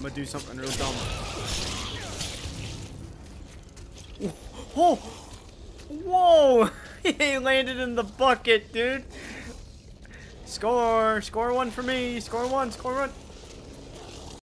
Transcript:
I'm gonna do something real dumb. Oh! Whoa! he landed in the bucket, dude. Score! Score one for me! Score one! Score one!